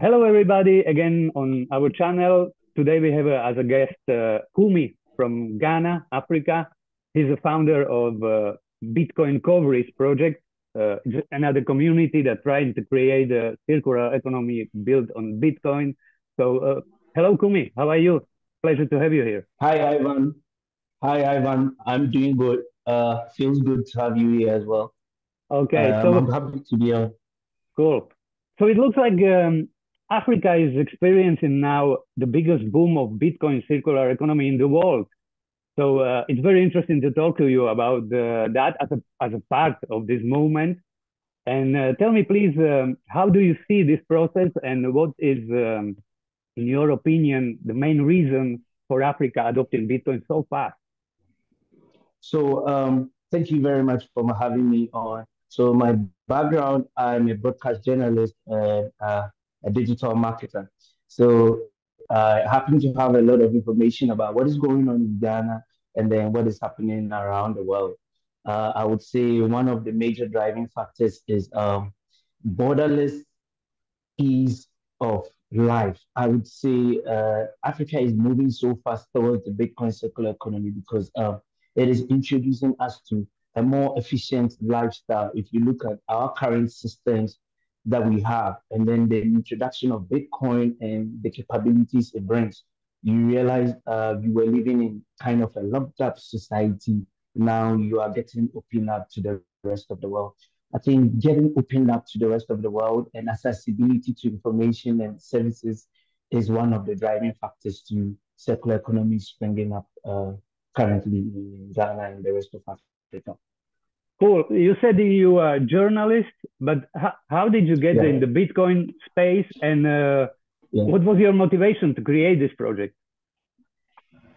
Hello, everybody, again on our channel. Today we have uh, as a guest uh, Kumi from Ghana, Africa. He's the founder of uh, Bitcoin Cowries Project, uh, another community that's trying to create a circular economy built on Bitcoin. So, uh, hello, Kumi. How are you? Pleasure to have you here. Hi, Ivan. Hi, Ivan. I'm doing good. Uh, feels good to have you here as well. Okay, Um, I'm happy to be on. cool. So it looks like um, Africa is experiencing now the biggest boom of Bitcoin circular economy in the world. So uh, it's very interesting to talk to you about uh, that as a as a part of this movement. And uh, tell me, please, um, how do you see this process, and what is, um, in your opinion, the main reason for Africa adopting Bitcoin so fast? So, um, thank you very much for having me on. So, my background, I'm a broadcast journalist and uh, a digital marketer. So, I happen to have a lot of information about what is going on in Ghana and then what is happening around the world. Uh, I would say one of the major driving factors is um, borderless ease of life. I would say uh, Africa is moving so fast towards the Bitcoin circular economy because um, it is introducing us to a more efficient lifestyle. If you look at our current systems that we have, and then the introduction of Bitcoin and the capabilities it brings, you realize uh, you were living in kind of a locked up society. Now you are getting opened up to the rest of the world. I think getting opened up to the rest of the world and accessibility to information and services is one of the driving factors to circular economy springing up uh, currently in Ghana and the rest of Africa. Cool. You said you are a journalist, but how, how did you get in the Bitcoin space, and uh, yeah. what was your motivation to create this project?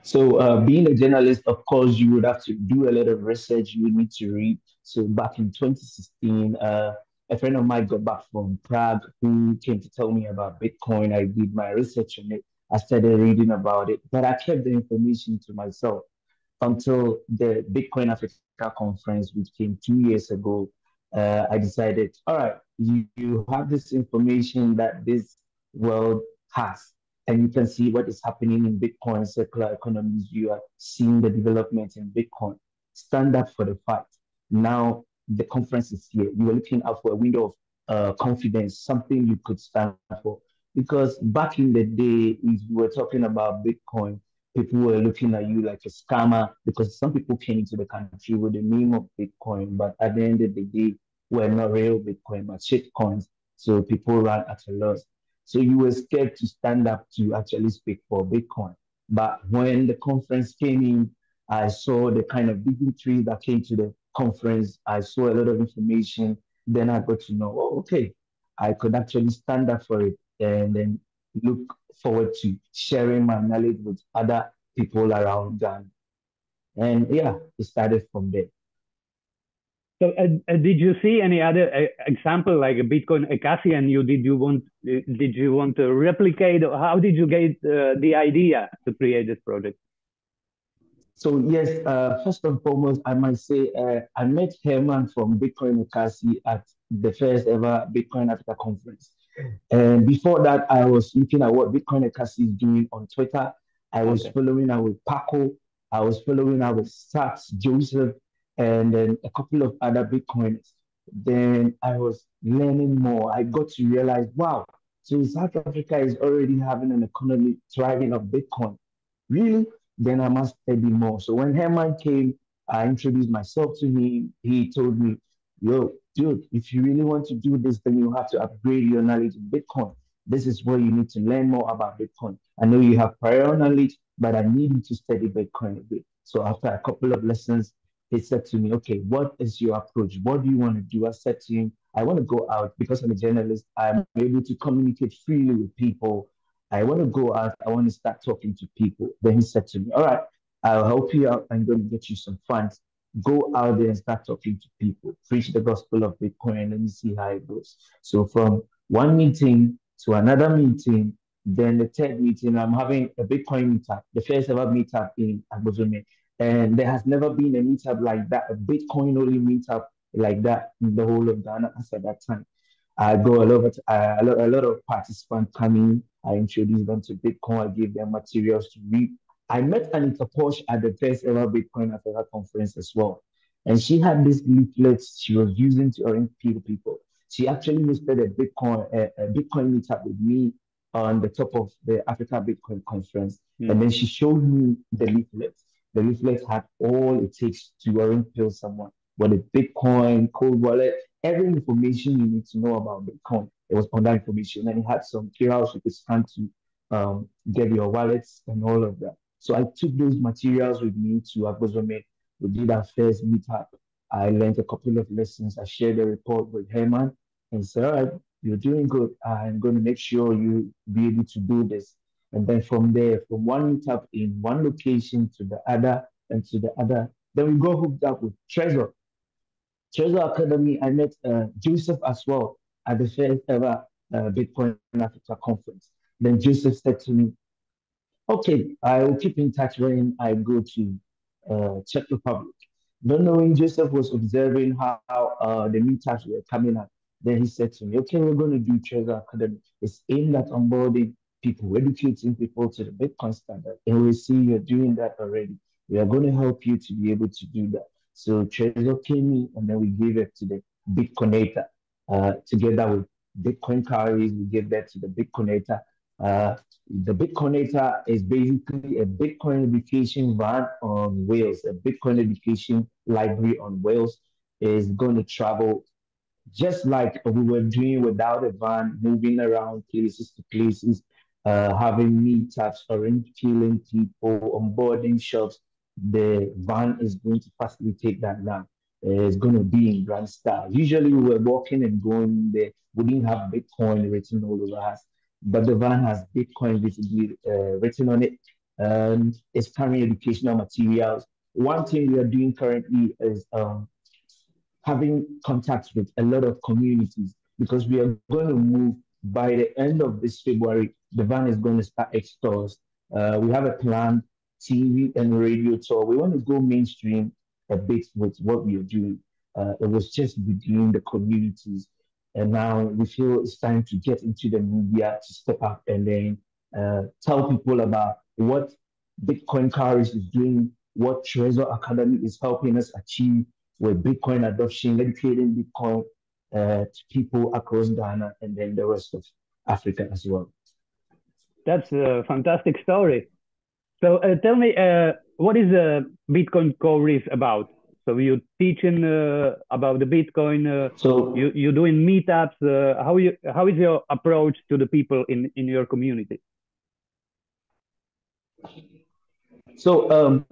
So, uh, being a journalist, of course, you would have to do a lot of research. You would need to read. So, back in 2016, uh, a friend of mine got back from Prague who came to tell me about Bitcoin. I did my research on it. I started reading about it, but I kept the information to myself until the Bitcoin Africa conference, which came two years ago. Uh, I decided, all right, you, you have this information that this world has and you can see what is happening in Bitcoin circular economies. You are seeing the development in Bitcoin. Stand up for the fight. Now the conference is here. You are looking out for a window of uh, confidence, something you could stand for. Because back in the day, if you were talking about Bitcoin, people were looking at you like a scammer because some people came into the country with the name of Bitcoin, but at the end of the day, were not real Bitcoin, but shit coins. So people ran at a loss. So you were scared to stand up to actually speak for Bitcoin. But when the conference came in, I saw the kind of dignitaries that came to the conference. I saw a lot of information. Then I got to know, oh, okay, I could actually stand up for it and then look forward to sharing my knowledge with other people around Ghana. And yeah, it started from there. So, uh, uh, did you see any other uh, example like a Bitcoin Ekasi, and you did you want uh, did you want to replicate? Or how did you get uh, the idea to create this project? So yes, uh, first and foremost, I might say uh, I met Herman from Bitcoin Ekasi at the first ever Bitcoin Africa conference. And before that, I was looking at what Bitcoin is doing on Twitter. I was Okay. following up with Paco. I was following up with Sats, Joseph, and then a couple of other Bitcoiners. Then I was learning more. I got to realize, wow, so South Africa is already having an economy thriving of Bitcoin. Really? Then I must study more. So when Herman came, I introduced myself to him. He told me, yo, dude, if you really want to do this, then you have to upgrade your knowledge in Bitcoin. This is where you need to learn more about Bitcoin. I know you have prior knowledge, but I need you to study Bitcoin a bit. So after a couple of lessons, he said to me, okay, what is your approach? What do you want to do? I said to him, I want to go out because I'm a journalist. I'm able to communicate freely with people. I want to go out. I want to start talking to people. Then he said to me, All right, I'll help you out. I'm going to get you some funds. Go out there and start talking to people. Preach the gospel of Bitcoin and let me see how it goes. So from one meeting to another meeting, then the third meeting, I'm having a Bitcoin meetup, the first ever meetup in Agbozume. And there has never been a meetup like that, a Bitcoin only meetup like that in the whole of Ghana at that time. I go a lot of uh, a lot, a lot of participants coming. I introduce them to Bitcoin. I give them materials to read. I met Anita Posch at the first ever Bitcoin Africa conference as well. And she had these leaflets she was using to orientate people. She actually hosted a Bitcoin a, a Bitcoin meetup with me on the top of the Africa Bitcoin conference. Mm. And then she showed me the leaflets. The leaflets had all it takes to orientate someone. What a Bitcoin, cold wallet, every information you need to know about Bitcoin. It was on that information. And it had some QRs you could scan to um, get your wallets and all of that. So I took those materials with me to Agbozume. We did our first meetup. I learned a couple of lessons. I shared the report with Herman and said, all right, you're doing good. I'm going to make sure you be able to do this. And then from there, from one meetup in one location to the other and to the other, then we got hooked up with Trezor. Trezor Academy, I met uh, Joseph as well at the first ever uh, Bitcoin Africa conference. Then Joseph said to me, okay, I will keep in touch when I go to uh, Czech Republic. Not knowing Joseph was observing how uh, the meetups were coming up, then he said to me, okay, we're going to do Trezor Academy. It's aimed at onboarding people, educating people to the Bitcoin standard. And we see you're doing that already. We are going to help you to be able to do that. So Trezor came in and then we gave it to the Bitcoineta uh, together with Bitcoin Cowries. We gave that to the Bitcoineta. Uh, the Bitcoineta is basically a Bitcoin education van on wheels, a Bitcoin education library on wheels is going to travel just like we were doing without a van, moving around places to places, uh, having meetups, killing people, onboarding shops. The van is going to facilitate that now. it's going to be in grand style. Usually we were walking and going there. We didn't have Bitcoin written all over us, but the van has Bitcoin visibly uh, written on it. And it's carrying educational materials. One thing we are doing currently is um, having contacts with a lot of communities because we are going to move by the end of this February. The van is going to start its tours. Uh, we have a plan, TV and radio tour. We want to go mainstream a bit with what we are doing. Uh, it was just between the communities. And now we feel it's time to get into the media to step up and then uh, tell people about what Bitcoin Cowries is doing, what Trezor Academy is helping us achieve, with Bitcoin adoption, educating Bitcoin uh, to people across Ghana and then the rest of Africa as well. That's a fantastic story. So uh, tell me, uh, what is uh, Bitcoin Cowries about? So you teaching uh, about the Bitcoin. Uh, so you you doing meetups. Uh, how you how is your approach to the people in in your community? So um,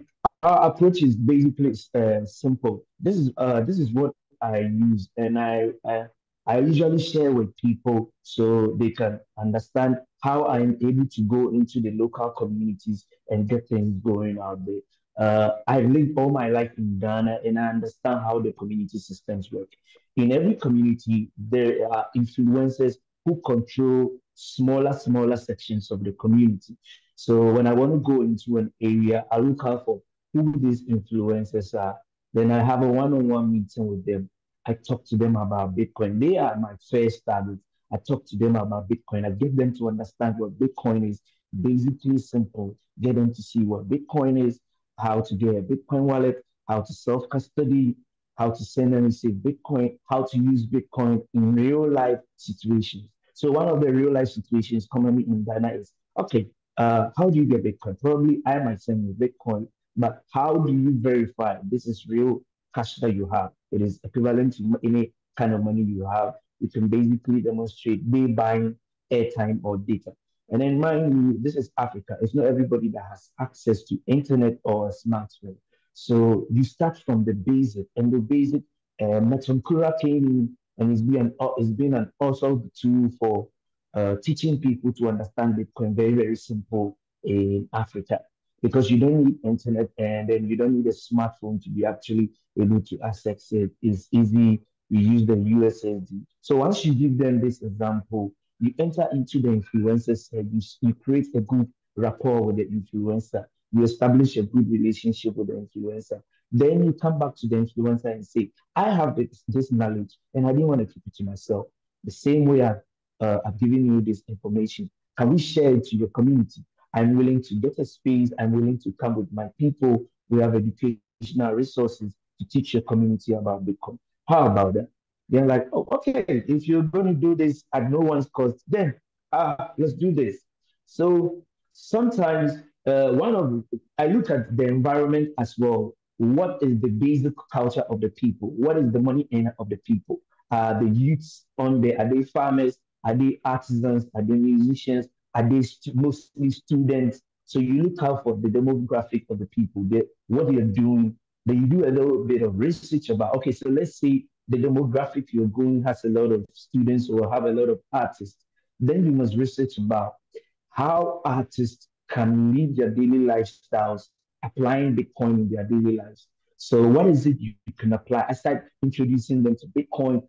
our approach is basically uh, simple. This is uh, this is what I use, and I, I I usually share with people so they can understand how I am able to go into the local communities and get things going out there. Uh, I've lived all my life in Ghana and I understand how the community systems work. In every community, there are influencers who control smaller, smaller sections of the community. So when I want to go into an area, I look out for who these influencers are. Then I have a one-on-one meeting with them. I talk to them about Bitcoin. They are my first target. I talk to them about Bitcoin. I get them to understand what Bitcoin is. Basically simple. Get them to see what Bitcoin is, how to get a Bitcoin wallet, how to self-custody, how to send and receive Bitcoin, how to use Bitcoin in real life situations. So one of the real life situations commonly in Ghana is, okay, uh, how do you get Bitcoin? Probably I might send you Bitcoin but how do you verify this is real cash that you have? It is equivalent to any kind of money you have. You can basically demonstrate they buying airtime or data. And then mind you, this is Africa. It's not everybody that has access to internet or a smartphone. So you start from the basic, and the basic, uh, came in and it's been an, it's been an awesome tool for uh, teaching people to understand Bitcoin very, very simple in Africa because you don't need internet and then you don't need a smartphone to be actually able to access it. It's easy. You use the USSD. So once you give them this example, you enter into the influencer service, you create a good rapport with the influencer, you establish a good relationship with the influencer. Then you come back to the influencer and say, I have this, this knowledge and I didn't want to keep it to myself. the same way I've, uh, I've given you this information, can we share it to your community? I'm willing to get a space. I'm willing to come with my people. We have educational resources to teach your community about Bitcoin. How about that? They're like, oh, okay, if you're going to do this at no one's cost, then uh, let's do this. So sometimes uh, one of I look at the environment as well. What is the basic culture of the people? What is the money in of the people? Uh, the youths on there, are they farmers? Are they artisans? Are they musicians? Are they st- mostly students? So you look out for the demographic of the people, the, what you're doing. Then you do a little bit of research about, okay, so let's say the demographic you're going has a lot of students or have a lot of artists. Then you must research about how artists can live their daily lifestyles applying Bitcoin in their daily lives. So what is it you, can apply? I start introducing them to Bitcoin,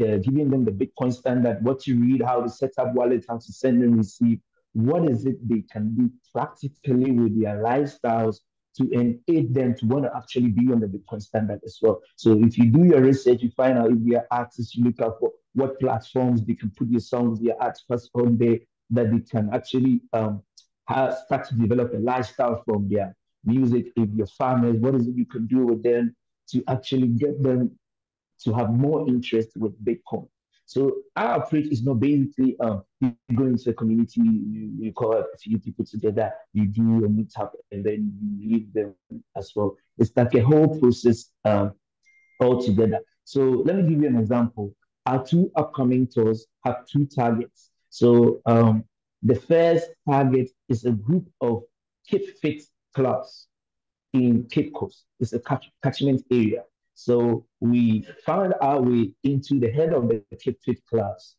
uh, giving them the Bitcoin standard, what to read, how to set up wallet, how to send and receive. What is it they can do practically with their lifestyles to aid them to want to actually be on the Bitcoin standard as well. So if you do your research, you find out if they are artists, you look out for what platforms they can put your songs, their arts on there, that they can actually um, have, start to develop a lifestyle from their music. If you're farmers, what is it you can do with them to actually get them to have more interest with Bitcoin? So our approach is not basically um, you go into a community, you, you call a few people together, you do a meetup, and then you leave them as well. It's like a whole process um, all together. So let me give you an example. Our two upcoming tours have two targets. So um, the first target is a group of Cape Fit clubs in Cape Coast. It's a catch- catchment area. So we found our way into the head of the Cape Fit clubs.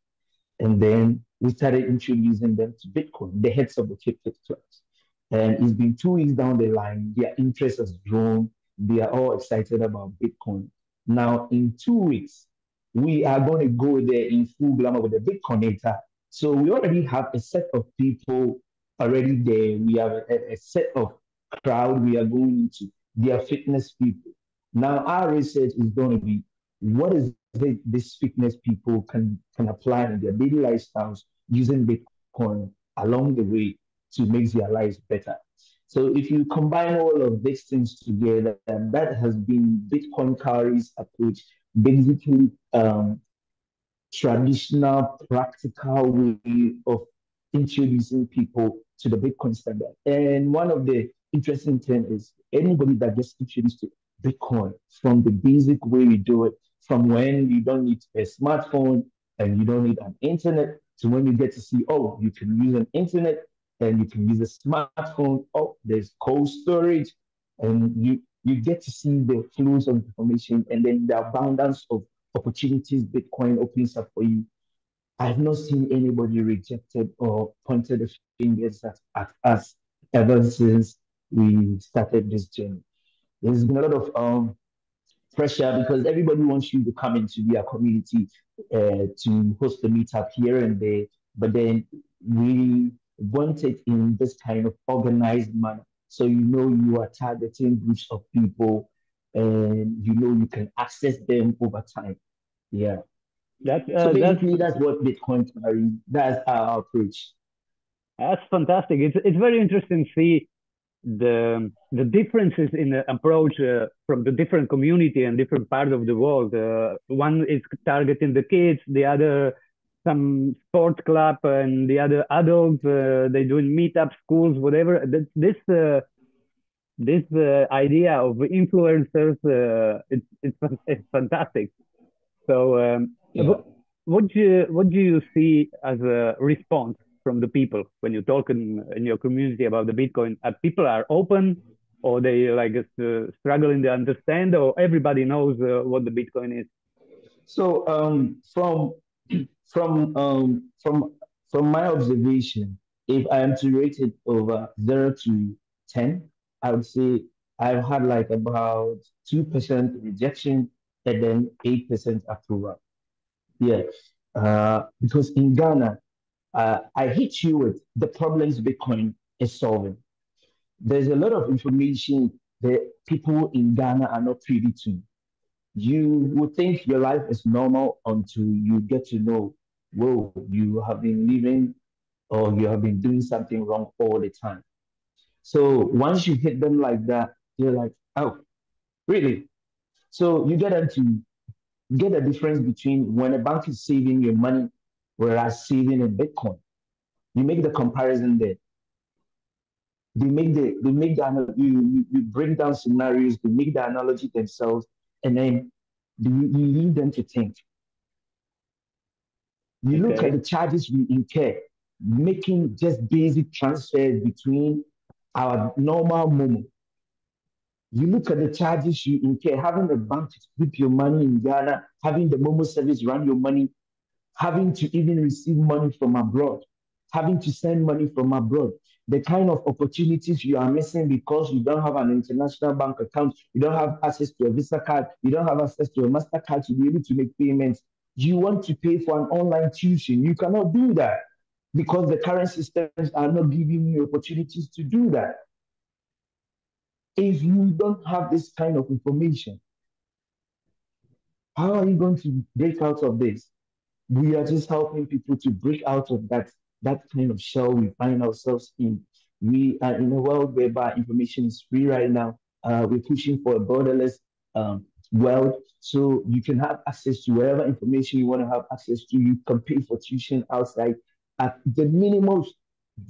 And then we started introducing them to Bitcoin, the heads of the Cape Fit clubs. And it's been two weeks down the line, their interest has grown. They are all excited about Bitcoin. Now, in two weeks, we are going to go there in full glamour with the Bitcoineta so we already have a set of people already there. We have a, a set of crowd we are going into. They are fitness people. Now our research is going to be what is these fitness people can can apply in their daily lifestyles using Bitcoin along the way to make their lives better. So if you combine all of these things together, and that has been Bitcoin Cowries approach, basically um, traditional, practical way of introducing people to the Bitcoin standard. And one of the interesting things is anybody that gets introduced to Bitcoin from the basic way we do it, from when you don't need a smartphone and you don't need an internet, to when you get to see, oh, you can use an internet and you can use a smartphone. Oh, there's cold storage, and you you get to see the flows of information and then the abundance of opportunities Bitcoin opens up for you. I have not seen anybody rejected or pointed the fingers at, at us ever since we started this journey. There's been a lot of um, pressure because everybody wants you to come into their community uh, to host the meetup here and there, but then we want it in this kind of organized manner. So you know you are targeting groups of people and you know you can access them over time. Yeah. That, uh, so basically, that's, that's what Bitcoin Kauri, that's our approach. That's fantastic. It's, it's very interesting to see the the differences in the approach uh, from the different community and different parts of the world. Uh, one is targeting the kids, the other some sports club, and the other adults. Uh, they doing meetup schools, whatever. This uh, this uh, idea of influencers, uh, it's, it's it's fantastic. So, um, yeah. what, what do you what do you see as a response from the people when you talk in, in your community about the Bitcoin? People are open, or they like uh, struggling to understand, or everybody knows uh, what the Bitcoin is? So, um, from from um, from from my observation, if I am to rate it over zero to ten, I would say I've had like about two percent rejection and then 8% approval. Yeah. Uh, because in Ghana, uh, I hit you with the problems Bitcoin is solving. There's a lot of information that people in Ghana are not privy to. You would think your life is normal until you get to know whoa, you have been living or you have been doing something wrong all the time. So once you hit them like that, they're like, oh, really? So you get them to get the difference between when a bank is saving your money, whereas saving in Bitcoin. You make the comparison there. They make the they make the you, you bring down scenarios, they make the analogy themselves, and then you, you lead them to think. You okay. look at the charges we incur, making just basic transfers between our normal Momo. You look at the charges you incur, having a bank to keep your money in Ghana, having the Momo service run your money, having to even receive money from abroad, having to send money from abroad, the kind of opportunities you are missing because you don't have an international bank account, you don't have access to a Visa card, you don't have access to a MasterCard to be able to make payments. You want to pay for an online tuition, you cannot do that because the current systems are not giving you opportunities to do that. If you don't have this kind of information, how are you going to break out of this? We are just helping people to break out of that that kind of shell we find ourselves in. We are in a world whereby information is free right now. Uh, we're pushing for a borderless um, world, so you can have access to whatever information you want to have access to. You can pay for tuition outside at the minimum,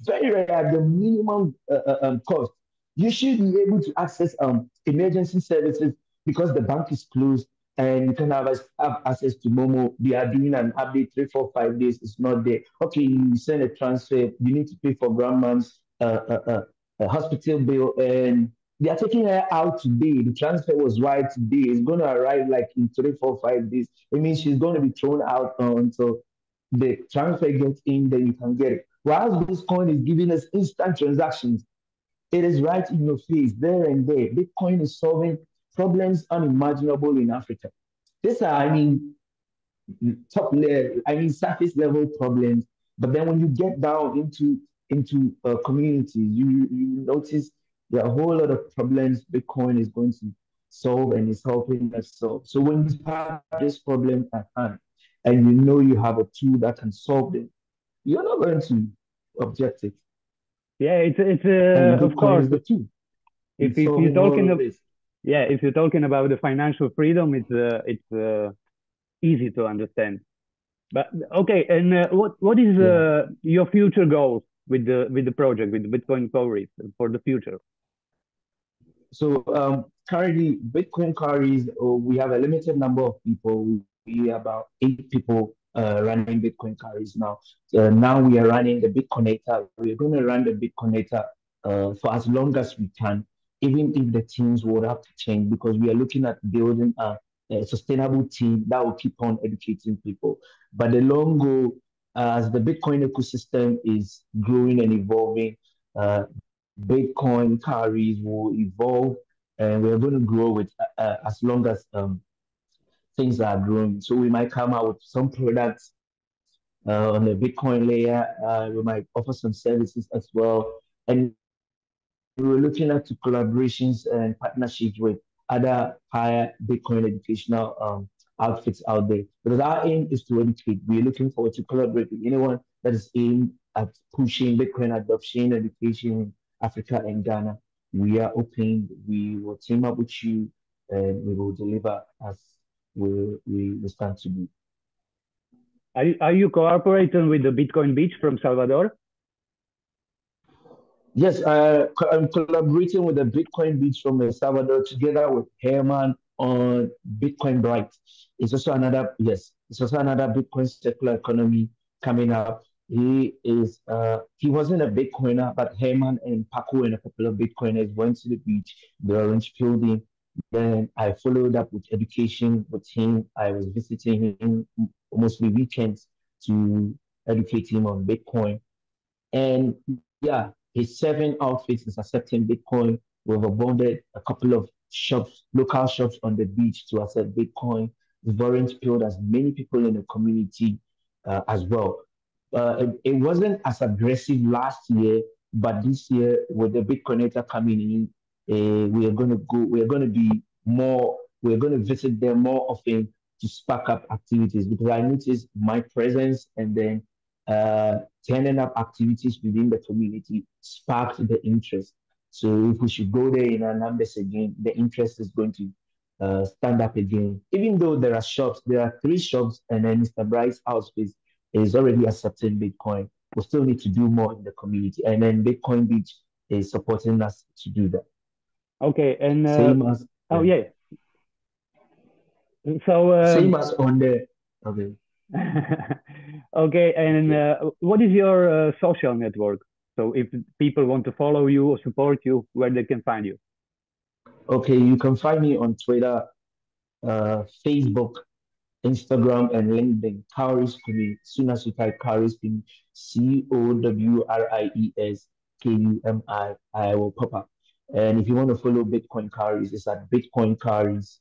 very rare at the minimum uh, uh, um, cost. You should be able to access um, emergency services because the bank is closed and you can have, have access to Momo. They are doing an update three, four, five days. It's not there. Okay, you send a transfer. You need to pay for grandma's uh, uh, uh, hospital bill, and they are taking her out today. The transfer was wired today. It's going to arrive like in three, four, five days. It means she's going to be thrown out until the transfer gets in, then you can get it. Whilst Bitcoin is giving us instant transactions, it is right in your face, there and there. Bitcoin is solving problems unimaginable in Africa. These are, I mean, top level, I mean, surface level problems. But then when you get down into into uh, communities, you you notice there are a whole lot of problems Bitcoin is going to solve and is helping us solve. So when you have this problem at hand, and you know you have a tool that can solve it, you're not going to object it. Yeah, it's it's uh, of course the tool. If, if you're talking of, yeah, if you're talking about the financial freedom, it's uh, it's uh, easy to understand. But okay, and uh, what what is yeah. Uh, your future goals with the with the project with Bitcoin Cowries for the future? So um, currently, Bitcoin Cowries, oh, we have a limited number of people we about eight people uh, running Bitcoin Cowries now. Uh, now we are running the Bitcoineta. We're going to run the Bitcoineta uh, for as long as we can, even if the teams would have to change, because we are looking at building a, a sustainable team that will keep on educating people. But the long goal, as the Bitcoin ecosystem is growing and evolving, uh, Bitcoin Cowries will evolve, and we're going to grow with uh, uh, as long as um, things are growing. So we might come out with some products uh, on the Bitcoin layer. Uh, we might offer some services as well. And we were looking at collaborations and partnerships with other higher Bitcoin educational um, outfits out there. Because our aim is to educate. We're looking forward to collaborate with anyone that is aimed at pushing Bitcoin adoption, education in Africa and Ghana. We are open. We will team up with you and we will deliver as we, we, stand to be. Are you, are you cooperating with the Bitcoin Beach from Salvador? Yes, uh, I'm collaborating with the Bitcoin Beach from El Salvador together with Herman on Bitcoin Bright. It's also another, yes, it's also another Bitcoin circular economy coming up. He is, uh, he wasn't a Bitcoiner, but Herman and Paco and a couple of Bitcoiners went to the beach. the Orange building then I followed up with education with him. I was visiting him mostly weekends to educate him on Bitcoin. And yeah, his seven outfits is accepting Bitcoin. We've abandoned a couple of shops, local shops on the beach to accept Bitcoin. We've built as many people in the community uh, as well. Uh, it, it, wasn't as aggressive last year, but this year with the Bitcoineta coming in, uh, we are going to go, we are going to be more, we're going to visit them more often to spark up activities because I noticed my presence and then uh, turning up activities within the community sparked the interest. So if we should go there in our numbers again, the interest is going to uh, stand up again. Even though there are shops, there are three shops, and then Mr. Bride's house is, is already accepting Bitcoin. We still need to do more in the community, and then Bitcoin Beach is supporting us to do that. Okay, and uh, same as oh yeah. So um, same as on the okay. okay, and uh, what is your uh, social network? So if people want to follow you or support you, where they can find you? Okay, you can find me on Twitter, uh, Facebook, Instagram, and LinkedIn. Cowries Kumi. Soon as you type Cowries Kumi, C O W R I E S K U M I, I will pop up. And if you want to follow Bitcoin Cowries, it's at Bitcoin Cowries.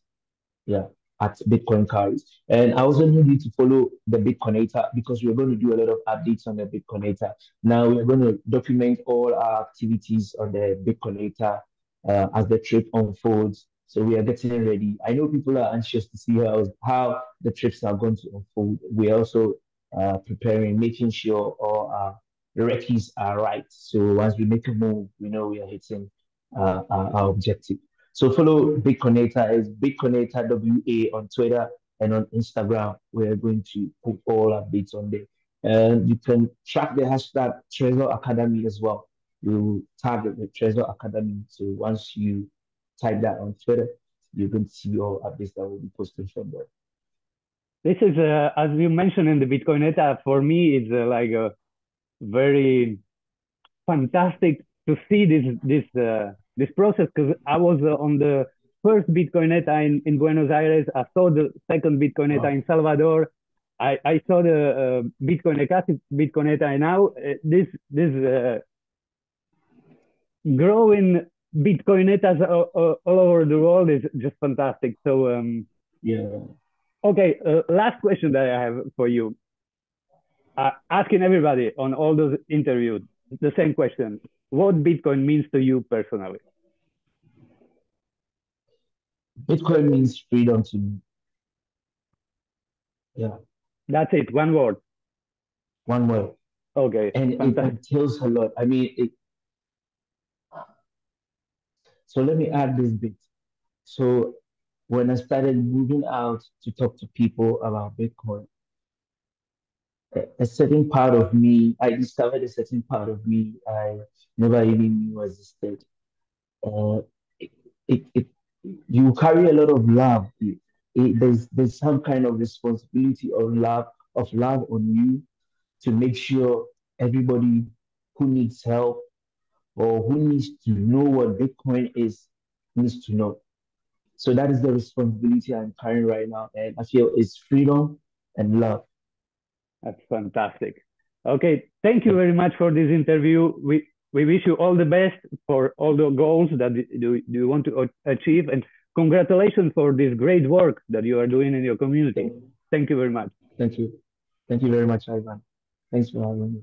Yeah, at Bitcoin Cowries. And I also need you to follow the Bitcoineta because we're going to do a lot of updates on the Bitcoineta. Now we're going to document all our activities on the Bitcoineta uh, as the trip unfolds. So we are getting ready. I know people are anxious to see how, how the trips are going to unfold. We're also uh, preparing, making sure all our recce's are right. So once we make a move, we know we are hitting uh, our, our, objective. So follow Bitcoineta as Bitcoineta WA on Twitter and on Instagram. We're going to put all updates on there. And you can track the hashtag Trezor Academy as well you target the Trezor Academy. So once you type that on Twitter, you can see all updates that will be posted from there. This is, uh, as you mentioned in the Bitcoineta, for me, it's uh, like a very fantastic to see this this uh, this process because I was uh, on the first Bitcoineta in, in Buenos Aires. I saw the second Bitcoineta wow. in Salvador. I, I saw the uh, Bitcoin Academy, Bitcoineta, and now uh, this this uh, growing Bitcoinetas all, all, over the world is just fantastic. So um, yeah. Okay, uh, last question that I have for you. Uh, asking everybody on all those interviews the same question: What Bitcoin means to you personally? Bitcoin means freedom to me. Yeah. That's it. One word. One word. Okay. And it entails a lot. I mean, it, so let me add this bit. So when I started moving out to talk to people about Bitcoin, a, a certain part of me, I discovered a certain part of me I never even knew existed. Uh, it, it, it, you carry a lot of love. It, there's there's some kind of responsibility of love of love on you to make sure everybody who needs help or who needs to know what Bitcoin is needs to know. So that is the responsibility I'm carrying right now. And I feel it's freedom and love. That's fantastic. Okay, thank you very much for this interview. We we wish you all the best for all the goals that you, you want to achieve and congratulations for this great work that you are doing in your community. Thank you very much. Thank you. Thank you very much, Ivan. Thanks for having me.